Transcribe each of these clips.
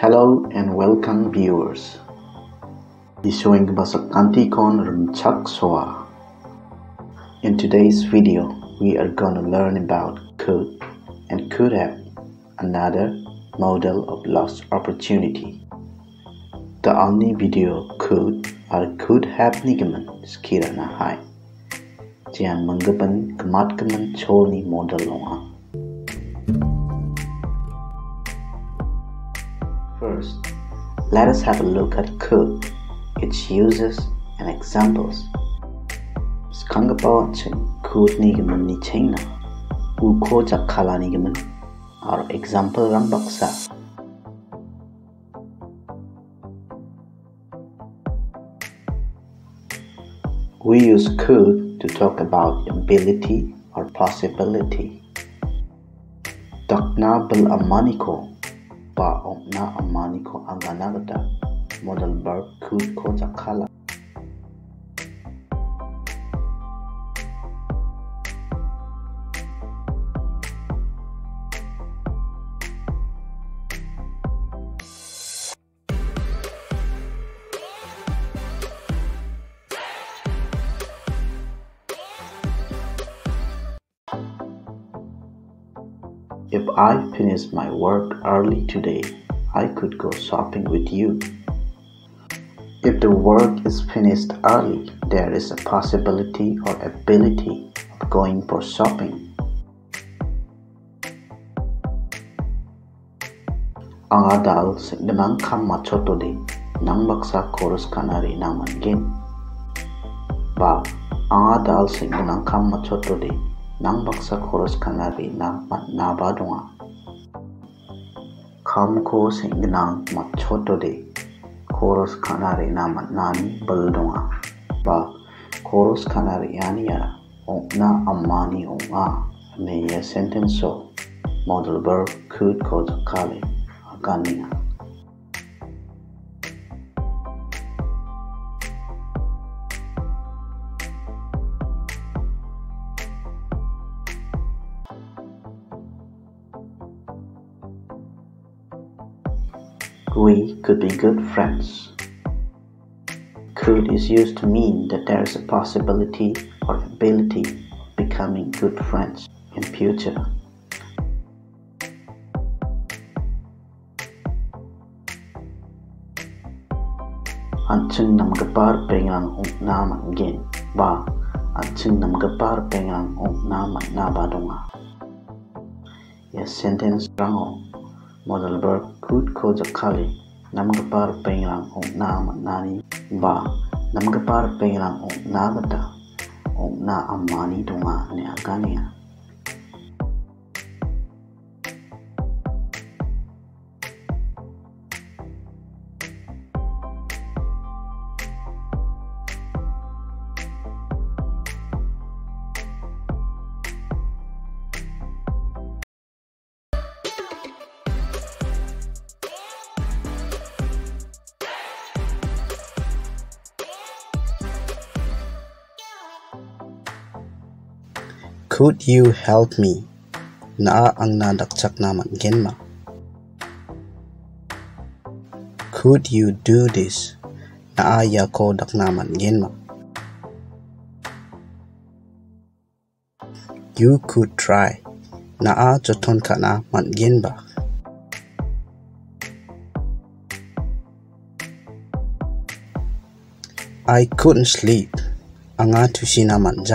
Hello and welcome viewers. Isuing basakanti kon rumchak soa. In today's video, we are going to learn about could and could have, another modal of lost opportunity. The only video could or could have nigaman skira na hai. Jian manggapan kemat keman choli model longa. First, let us have a look at could, its uses and examples. Skangapa chen could nigaman ni chengna, u ko jakala nigaman, or example rambaksa. We use could to talk about ability or possibility. Dakna bil amaniko पानाको आगान मदल verb खुको खाला I finished my work early today, I could go shopping with you. If the work is finished early, there is a possibility or ability of going for shopping. Ang adal dengan kam machoto de nang baksa chorus kanari nang mangin. Ba ang adal dengan kam नाम बक्सा खोरस खना भी नाम पन्ना बादुआ खाम को सिंग नाम मत छोटो दे खोरस खाना रे नाम नानी बल दूंगा बा खोरस खाना रे यानी यारा ओना अम्मानी ओना ने ये सेंटेंस हो मॉडल वर्ब खुद को जकाले अकानिया We could be good friends. Could is used to mean that there is a possibility or ability of becoming good friends in future. Namgapar pengang ong nama gen ba anching namgapar pengang ong nama nabadonga. Yes, sentence rango modal verb could ko jakali namgapar pengrang ong nama nani ba namgapar pengrang ong nagata ong na amani donga ne agania Could you help me? Naa ang nadakchak naman genma. Could you do this? Naa ya ko dak naman genma. You could try. Naa joton ka na man genba. I couldn't sleep. Anga tusi naman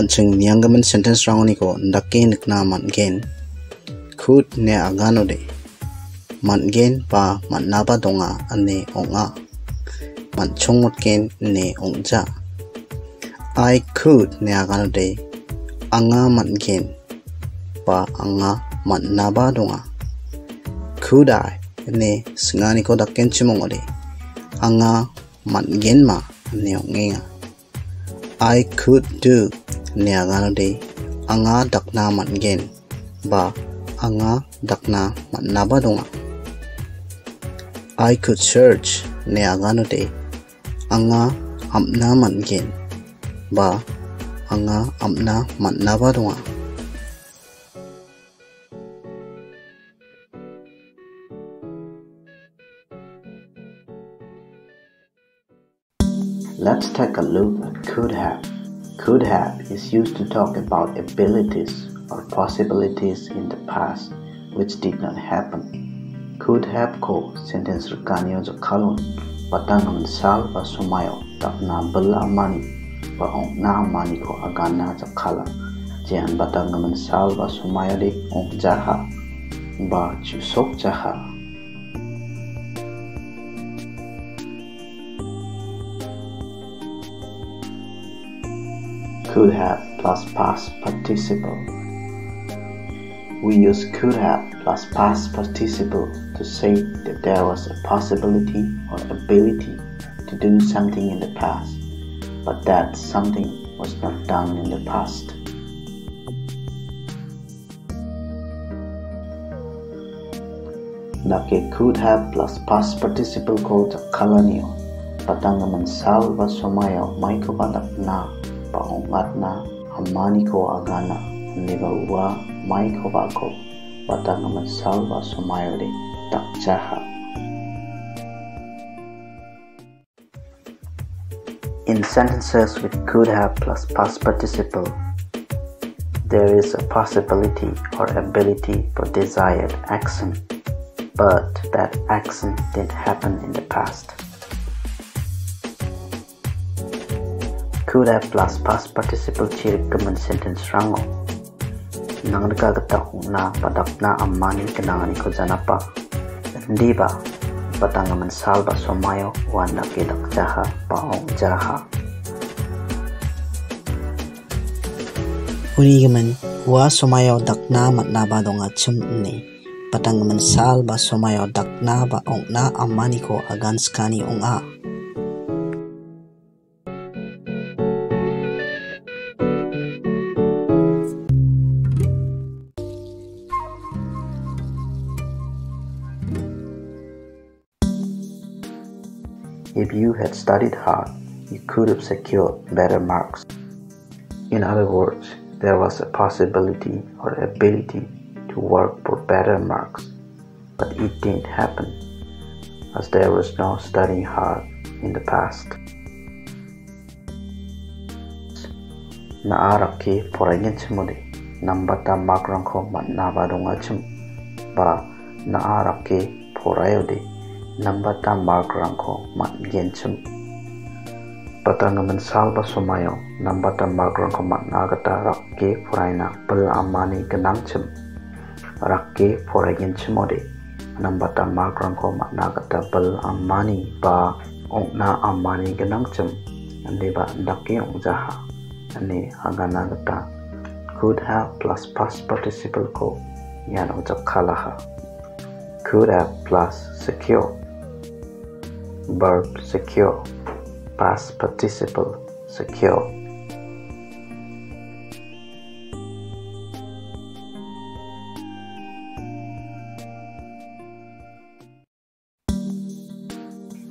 ja. anjing nianggaman sentence rang ni ko, ndake nikna man gen khut ne agano de. Man gen pa man na donga, ane onga. Man chongmot gen ne ongja. I could ne agano de. Anga man gen pa anga man na donga. Could i ne singani ko dakken chimong ode anga man gen ma ne ongenga I could do niagano de anga dakna man gen ba anga dakna man naba donga I could search niagano de anga amna man-gen ba anga amna man·naba donga. Let's take a look at could have. Could have is used to talk about abilities or possibilities in the past which did not happen. Could have ko sentence rekanyo jo kalon patang naman sal ba sumayo tak na bela mani ba ong na mani ko agana jo kala jian batang naman sal ba sumayo de ong jaha ba chusok jaha could have plus past participle. We use could have plus past participle to say that there was a possibility or ability to do something in the past, but that something was not done in the past. Nake could have plus past participle called kalanio. Patangaman salva somayo maiko na paungatna hamaniko agana nibawa maiko bako batanga salva sumayode takjaha In sentences with could have plus past participle, there is a possibility or ability for desired action, but that action didn't happen in the past. Could have plus past participle chirik kaman sentence rango. Nang nagkagata na padak na amani kanangani ko janapa. Hindi ba? Patang man salba somayo wana kidak jaha paong jaha. Uri gaman wa somayo dakna matnaba dong achum ni. Patang man salba somayo dakna ba ong na amani ko agan skani If you had studied hard, you could have secured better marks. In other words, there was a possibility or ability to work for better marks, but it didn't happen as there was no studying hard in the past. Naaraki poraingin chimode nambata makrangko man nabadonga chim ba naaraki porayode nambata margrangko mat genchum patangaman salba sumayo nambata margrangko mat nagata rakke pel amani genangchum rakke furai genchumode nambata margrangko mat nagata pel amani ba ongna amani genangchum ande ba dakke ongjaha ane agana gata could have plus past participle ko yan ojak khalaha could have plus secure verb secure, past participle secure.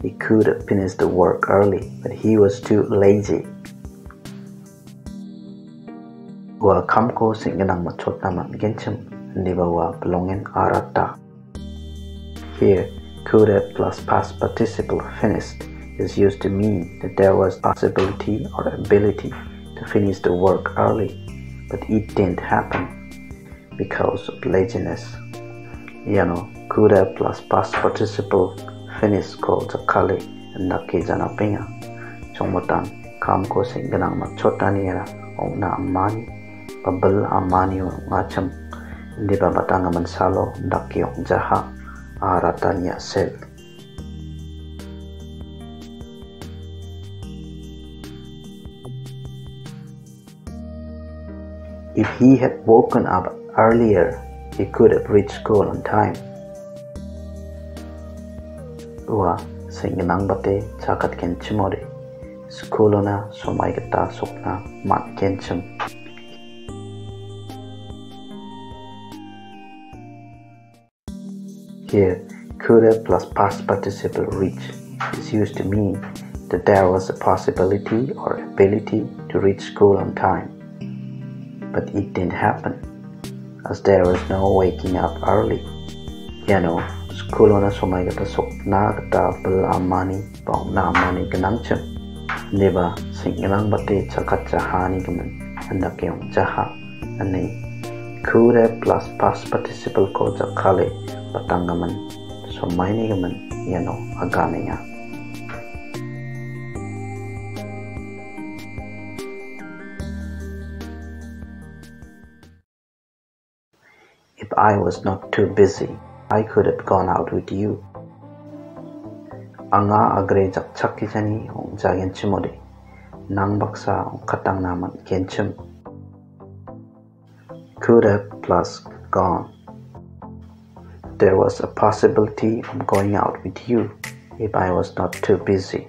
He could have finished the work early, but he was too lazy. Wa kamko singanang machot naman genchim, hindi ba wa belongin arata. Here, could have plus past participle finished is used to mean that there was possibility or ability to finish the work early, but it didn't happen because of laziness. You know, could have plus past participle finished called kali and naki jana pinga. Chongmotan kam ko sing ganang machotani era ong na amani pabel amani ngacham hindi ba batanga mansalo daki jaha Aratanya said. If he had woken up earlier, he could have reached school on time. Ua, singinang bate chakat kenchimore. Skulona somai gata sokna mat kenchim. Here, could have plus past participle reach is used to mean that there was a possibility or ability to reach school on time. But it didn't happen, as there was no waking up early. You know, school on a somay gata sok na gata bel amani bong na amani ganang chem. Neba sing ilang bate chakat chahani gaman andak patangaman somay ni gaman you know agani nga. If I was not too busy, I could have gone out with you. Anga agre jak chakki jani ong jagen chimode. Nang baksa ong katang naman kenchim. Could have plus gone. There was a possibility of going out with you if I was not too busy.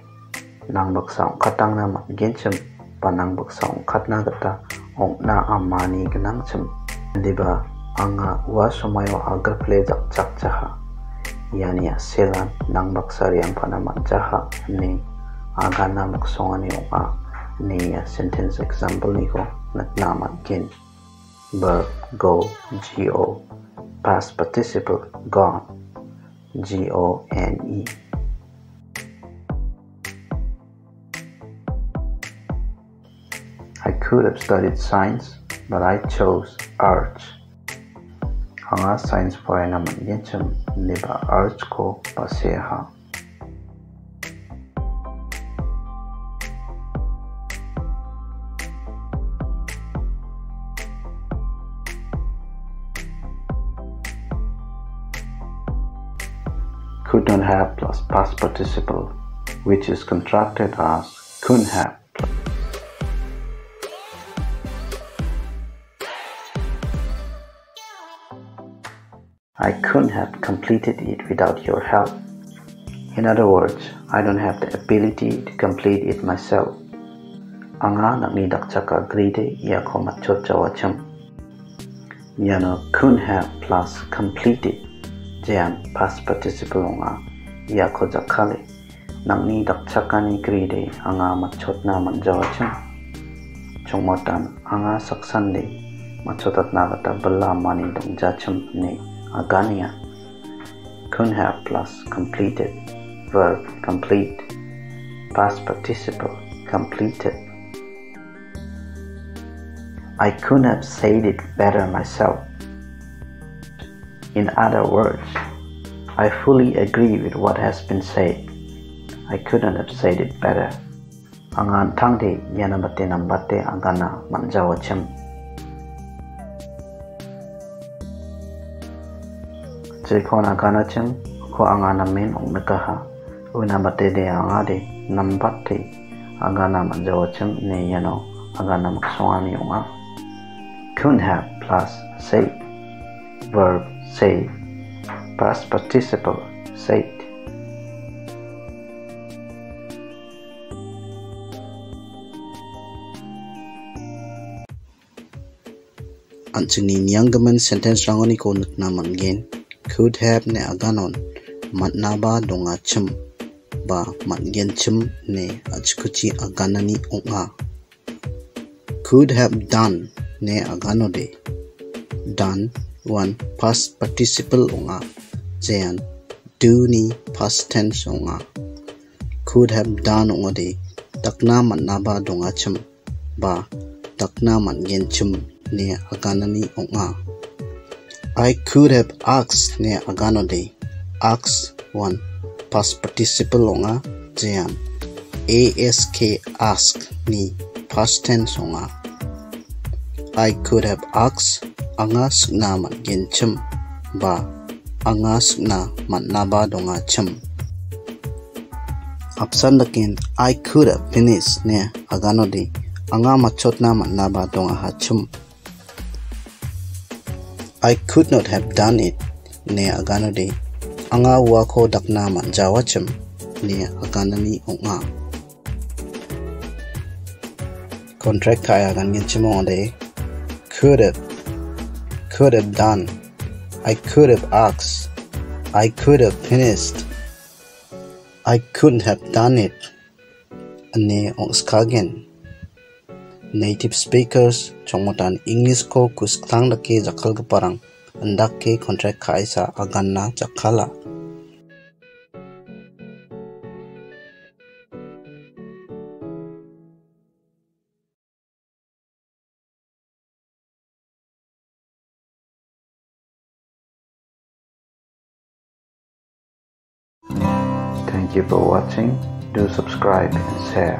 Nang baksa ong katang naman genchim. Panang baksa ong katna gata ong na amani ganang chim. Diba anga wa sumayo agar play jak cak jaha yani selan nang baksari ang panaman jaha ni aga na maksonga ni unga ni sentence example ni ko natnaman kin verb go go past participle gone g o n e I could have studied science, but I chose arts. Hanga science fair naman yencham liba arts ko paseha. Could not have plus past participle, which is contracted as couldn't have. I couldn't have completed it without your help. In other words, I don't have the ability to complete it myself. Anga na mi dakchaka gride. Yano couldn't have plus completed. Jan past participle nga ya ko jakale. Nang ni dakchaka ni gride anga machot na manjawacham. Chungmotan anga saksande machotat nagata bala mani dong jacham ne. Agania. Couldn't have plus completed. Verb complete. Past participle completed. I couldn't have said it better myself. In other words, I fully agree with what has been said. I couldn't have said it better. Angan tangde yanabate nambate agana manjawacham. Jekon agana chim ko angana min ong nakaha una bate de angade nambate agana manjawacham ne yano agana makswani onga couldn't have plus say verb say. Past participle. Said Anchini niyanggaman sentence rangoni ko nutna gen could have ne aganon. Matnaba donga chim. Ba matgen chim ne achkuchi aganani onga. Could have done ne aganode done one past participle onga jen do ni past tense onga could have done onga de takna matnaba donga chim. Ba takna chim ne aganani onga I could have asked ne agano de ask one past participle onga jian ask ask ni past tense onga I could have asked anga sukna man gen chim ba, anga sukna man na ba donga chim. Apsan dakin I could have finished ne agano di, anga machot na man na ba donga ha chim. I could not have done it, ne agano di, anga wa ko dakna man jawacham ne agano ni onga. Contract kaya gan gen chimo de could have could have done. I could have asked. I could have finished. I couldn't have done it. 네, 오스카겐. Native speakers 정모단 잉글리스코 구스탕 덕기 자칼 그빠랑 은다케 컨트랙 카이사 아간나 자칼라 Thank you for watching. Do subscribe and share.